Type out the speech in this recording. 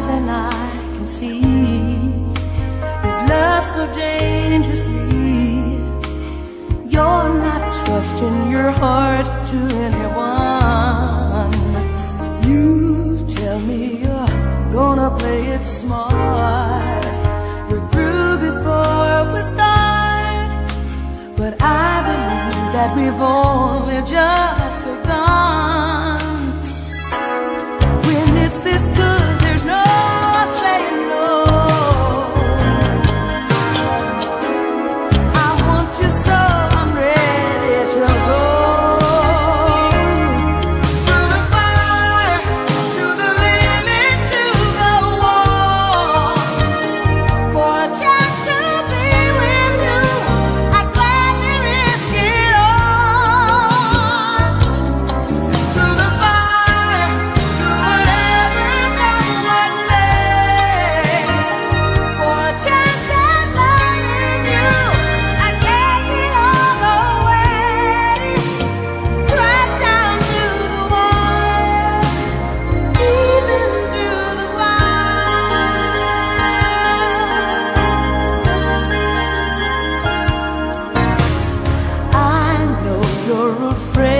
eyes and I can see. You've loved so dangerously You're not trusting your heart to anyone. You tell me you're gonna play it smart. We're through before we start But I believe that we've only just begun. you're afraid.